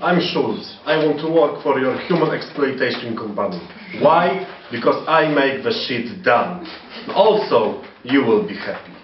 I'm Schulz. I want to work for your human exploitation company. Why? Because I make the shit done. Also, you will be happy.